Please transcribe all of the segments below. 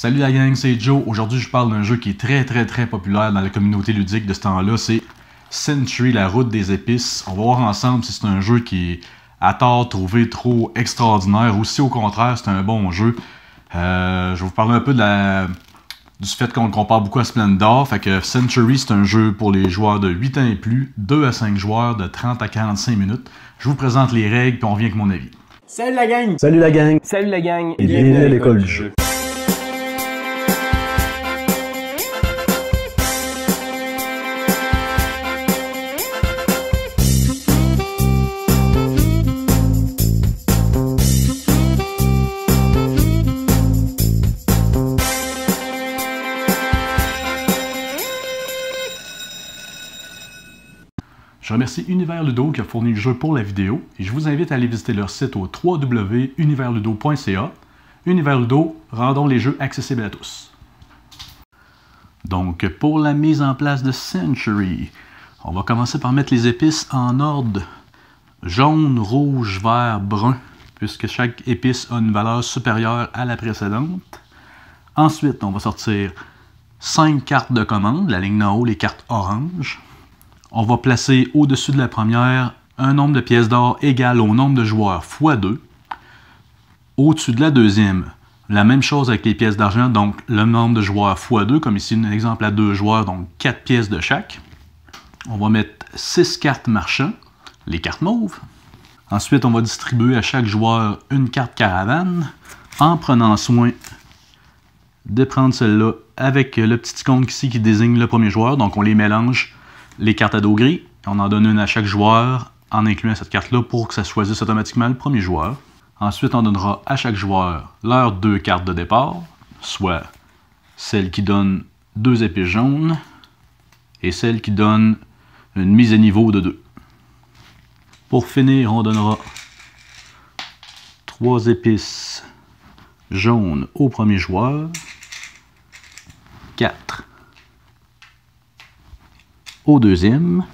Salut la gang, c'est Joe. Aujourd'hui, je parle d'un jeu qui est très très très populaire dans la communauté ludique de ce temps-là. C'est Century, la route des épices. On va voir ensemble si c'est un jeu qui est à tort trouvé trop extraordinaire ou si au contraire c'est un bon jeu. Euh, je vais vous parler un peu de la, du fait qu'on le compare beaucoup à Splendor. Fait que Century, c'est un jeu pour les joueurs de 8 ans et plus, 2 à 5 joueurs de 30 à 45 minutes. Je vous présente les règles puis on revient avec mon avis. Salut la gang! Salut la gang! Salut la gang! Et bienvenue à l'école du jeu. Je remercie Univers Ludo qui a fourni le jeu pour la vidéo et je vous invite à aller visiter leur site au www.universludo.ca. Univers Ludo, rendons les jeux accessibles à tous. Donc, pour la mise en place de Century, on va commencer par mettre les épices en ordre jaune, rouge, vert, brun, puisque chaque épice a une valeur supérieure à la précédente. Ensuite, on va sortir 5 cartes de commande, la ligne d'en haut, les cartes orange. On va placer au-dessus de la première un nombre de pièces d'or égal au nombre de joueurs x 2. Au-dessus de la deuxième, la même chose avec les pièces d'argent, donc le nombre de joueurs x 2, comme ici un exemple à deux joueurs, donc 4 pièces de chaque. On va mettre 6 cartes marchands, les cartes mauves. Ensuite, on va distribuer à chaque joueur une carte caravane en prenant soin de prendre celle-là avec le petit icône ici qui désigne le premier joueur. Donc on les mélange les cartes à dos gris. On en donne une à chaque joueur en incluant cette carte-là pour que ça choisisse automatiquement le premier joueur. Ensuite, on donnera à chaque joueur leurs deux cartes de départ, soit celle qui donne deux épées jaunes et celle qui donne une mise à niveau de deux. Pour finir, on donnera trois épices jaunes au premier joueur, quatre au deuxième.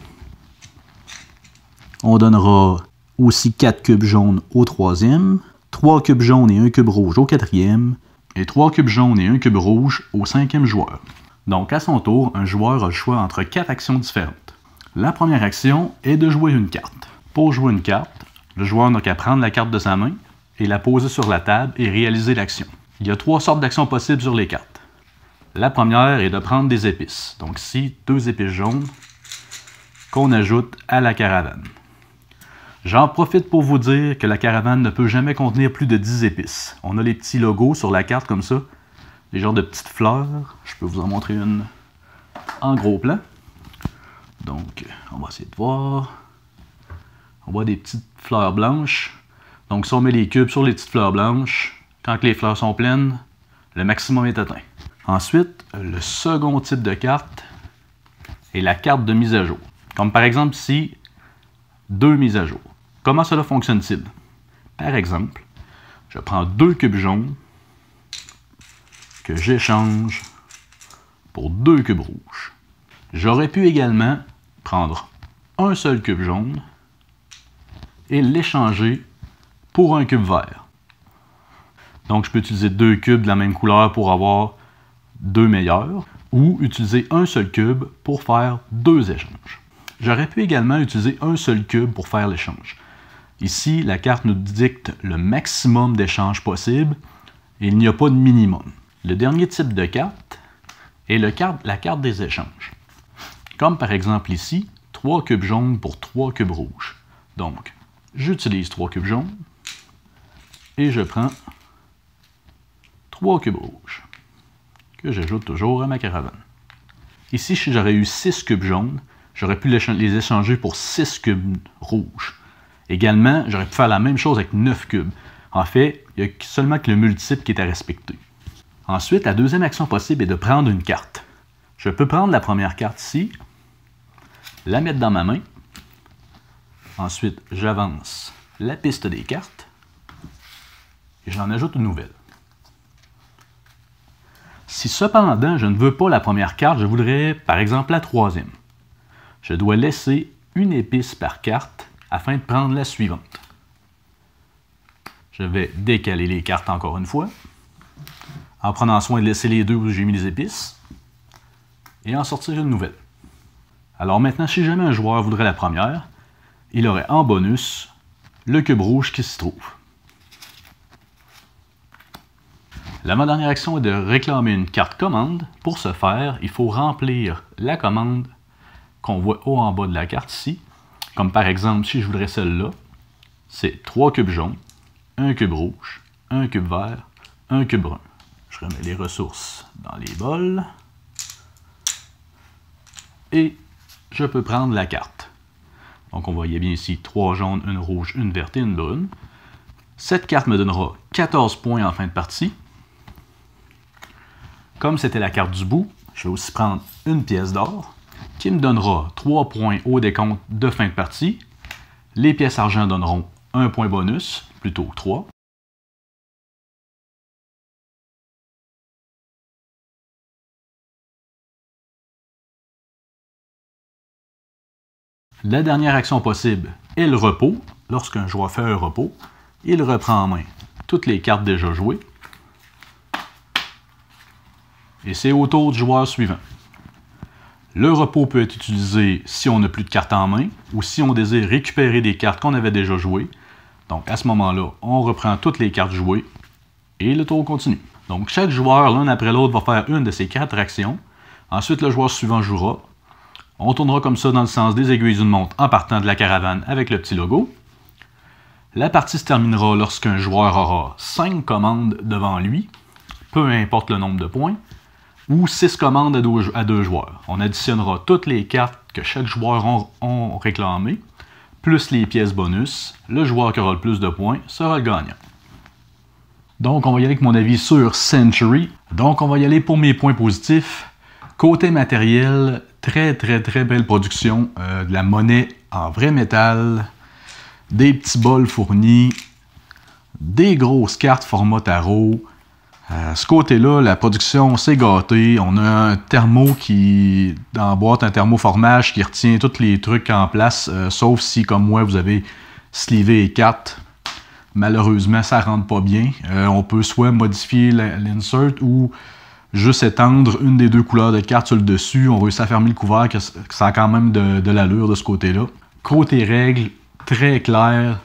On donnera aussi 4 cubes jaunes au troisième, 3 cubes jaunes et 1 cube rouge au quatrième, et 3 cubes jaunes et 1 cube rouge au cinquième joueur. Donc à son tour, un joueur a le choix entre 4 actions différentes. La première action est de jouer une carte. Pour jouer une carte, le joueur n'a qu'à prendre la carte de sa main et la poser sur la table et réaliser l'action. Il y a trois sortes d'actions possibles sur les cartes. La première est de prendre des épices. Donc ici, deux épices jaunes qu'on ajoute à la caravane. J'en profite pour vous dire que la caravane ne peut jamais contenir plus de 10 épices. On a les petits logos sur la carte comme ça, des genres de petites fleurs. Je peux vous en montrer une en gros plan. Donc, on va essayer de voir. On voit des petites fleurs blanches. Donc, si on met les cubes sur les petites fleurs blanches, quand les fleurs sont pleines, le maximum est atteint. Ensuite, le second type de carte est la carte de mise à jour. Comme par exemple ici, deux mises à jour. Comment cela fonctionne-t-il? Par exemple, je prends deux cubes jaunes que j'échange pour deux cubes rouges. J'aurais pu également prendre un seul cube jaune et l'échanger pour un cube vert. Donc je peux utiliser deux cubes de la même couleur pour avoir deux meilleurs, ou utiliser un seul cube pour faire deux échanges. J'aurais pu également utiliser un seul cube pour faire l'échange. Ici, la carte nous dicte le maximum d'échanges possible et il n'y a pas de minimum. Le dernier type de carte est la carte des échanges. Comme par exemple ici, 3 cubes jaunes pour 3 cubes rouges. Donc, j'utilise 3 cubes jaunes et je prends 3 cubes rouges j'ajoute toujours à ma caravane. Ici, si j'aurais eu 6 cubes jaunes, j'aurais pu les échanger pour 6 cubes rouges. Également, j'aurais pu faire la même chose avec 9 cubes. En fait, il n'y a seulement que le multiple qui est à respecter. Ensuite, la deuxième action possible est de prendre une carte. Je peux prendre la première carte ici, la mettre dans ma main. Ensuite, j'avance la piste des cartes et j'en ajoute une nouvelle. Si cependant je ne veux pas la première carte, je voudrais par exemple la troisième. Je dois laisser une épice par carte afin de prendre la suivante. Je vais décaler les cartes encore une fois. en prenant soin de laisser les deux où j'ai mis les épices, et en sortir une nouvelle. Alors maintenant, si jamais un joueur voudrait la première, il aurait en bonus le cube rouge qui s'y trouve. La dernière action est de réclamer une carte commande. Pour ce faire, il faut remplir la commande qu'on voit haut en bas de la carte ici. Comme par exemple, si je voudrais celle-là, c'est trois cubes jaunes, un cube rouge, un cube vert, un cube brun. Je remets les ressources dans les bols. Et je peux prendre la carte. Donc on voyait bien ici trois jaunes, une rouge, une verte et une brune. Cette carte me donnera 14 points en fin de partie. Comme c'était la carte du bout, je vais aussi prendre une pièce d'or qui me donnera 3 points au décompte de fin de partie. Les pièces argent donneront 1 point bonus, plutôt que 3. La dernière action possible est le repos. Lorsqu'un joueur fait un repos, il reprend en main toutes les cartes déjà jouées. Et c'est au tour du joueur suivant. Le repos peut être utilisé si on n'a plus de cartes en main ou si on désire récupérer des cartes qu'on avait déjà jouées. Donc à ce moment-là, on reprend toutes les cartes jouées et le tour continue. Donc chaque joueur, l'un après l'autre, va faire une de ces quatre actions. Ensuite, le joueur suivant jouera. On tournera comme ça dans le sens des aiguilles d'une montre en partant de la caravane avec le petit logo. La partie se terminera lorsqu'un joueur aura 5 commandes devant lui, peu importe le nombre de points, ou 6 commandes à deux, joueurs. On additionnera toutes les cartes que chaque joueur a réclamées, plus les pièces bonus. Le joueur qui aura le plus de points sera le gagnant. Donc on va y aller avec mon avis sur Century. Donc on va y aller pour mes points positifs. Côté matériel, très très très belle production. Euh, de la monnaie en vrai métal, des petits bols fournis, des grosses cartes format tarot. Ce côté-là, la production s'est gâtée. On a un thermo qui, la boîte, un thermoformage qui retient tous les trucs en place, euh, sauf si, comme moi, vous avez slivé les cartes. Malheureusement, ça rentre pas bien. Euh, on peut soit modifier l'insert ou juste étendre une des deux couleurs de carte sur le dessus. On réussit à fermer le couvert, que ça a quand même de, l'allure de ce côté-là. Côté règles, très clair.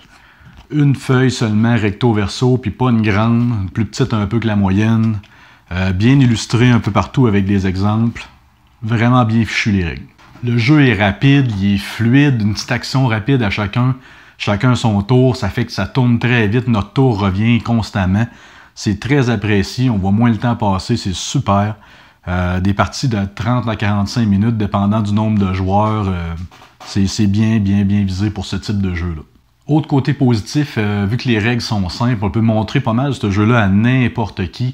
Une feuille seulement recto-verso, puis pas une grande, plus petite un peu que la moyenne. Euh, bien illustré un peu partout avec des exemples. Vraiment bien fichu les règles. Le jeu est rapide, il est fluide, une petite action rapide à chacun. Chacun son tour, ça fait que ça tourne très vite, notre tour revient constamment. C'est très apprécié, on voit moins le temps passer, c'est super. Euh, des parties de 30 à 45 minutes, dépendant du nombre de joueurs, euh, c'est bien, bien, bien visé pour ce type de jeu-là. Autre côté positif, euh, vu que les règles sont simples, on peut montrer pas mal ce jeu-là à n'importe qui.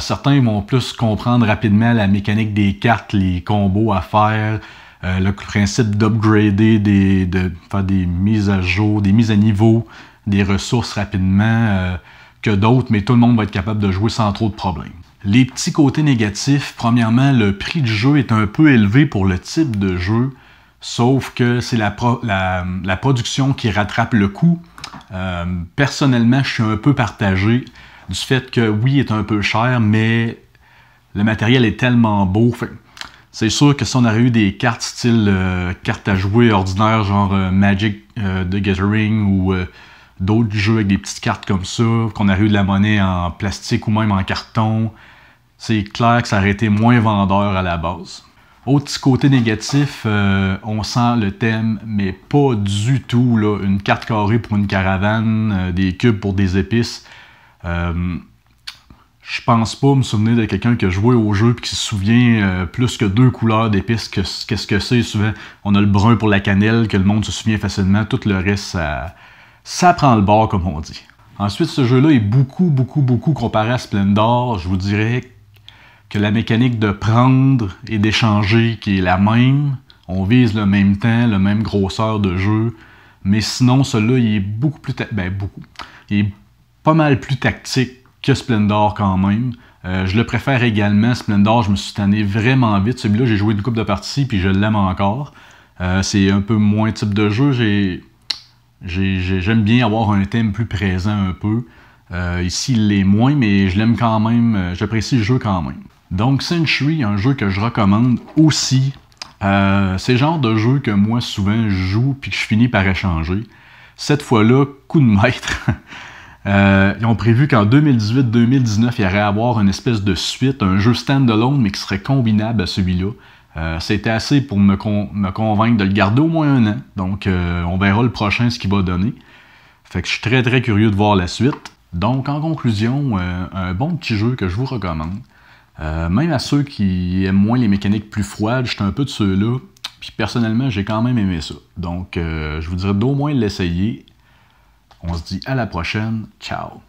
certains vont plus comprendre rapidement la mécanique des cartes, les combos à faire, le principe d'upgrader, de faire des mises à jour, des mises à niveau, des ressources rapidement que d'autres, mais tout le monde va être capable de jouer sans trop de problèmes. Les petits côtés négatifs, premièrement, le prix du jeu est un peu élevé pour le type de jeu, sauf que c'est la, la, production qui rattrape le coût. Euh, personnellement, je suis un peu partagé du fait que oui, il est un peu cher, mais le matériel est tellement beau. C'est sûr que si on avait eu des cartes style euh, cartes à jouer ordinaire, genre euh, Magic the Gathering ou d'autres jeux avec des petites cartes comme ça, qu'on a eu de la monnaie en plastique ou même en carton, c'est clair que ça aurait été moins vendeur à la base. Autre côté négatif, euh, on sent le thème, mais pas du tout. Une carte carrée pour une caravane, euh, des cubes pour des épices. Euh, je pense pas me souvenir de quelqu'un qui a joué au jeu et qui se souvient plus que deux couleurs d'épices. Qu'est-ce que c'est souvent On a le brun pour la cannelle, que le monde se souvient facilement. Tout le reste, ça, ça prend le bord, comme on dit. Ensuite, ce jeu-là est beaucoup, beaucoup, beaucoup comparé à Splendor. Je vous dirais que la mécanique de prendre et d'échanger qui est la même, on vise le même temps, le même grosseur de jeu, mais sinon, celui-là, il est beaucoup plus... Ben, beaucoup. Il est pas mal plus tactique que Splendor quand même. Euh, je le préfère également. Splendor, je me suis tanné vraiment vite. Celui-là, j'ai joué une coupe de parties, puis je l'aime encore. Euh, c'est un peu moins type de jeu. J'ai J'aime bien avoir un thème plus présent un peu. Euh, ici, il l'est moins, mais je l'aime quand même. J'apprécie le jeu quand même. Donc, Century, un jeu que je recommande aussi. Euh, c'est le genre de jeu que moi, souvent, je joue puis que je finis par échanger. Cette fois-là, coup de maître. Euh, ils ont prévu qu'en 2018-2019, il y aurait à avoir une espèce de suite, un jeu standalone, mais qui serait combinable à celui-là. Euh, C'était assez pour me, me convaincre de le garder au moins un an. Donc, on verra le prochain ce qu'il va donner. Fait que je suis très très curieux de voir la suite. Donc, en conclusion, un bon petit jeu que je vous recommande. Euh, même à ceux qui aiment moins les mécaniques plus froides, j'étais un peu de ceux-là. Puis personnellement, j'ai quand même aimé ça. Donc, euh, je vous dirais d'au moins l'essayer. On se dit à la prochaine. Ciao!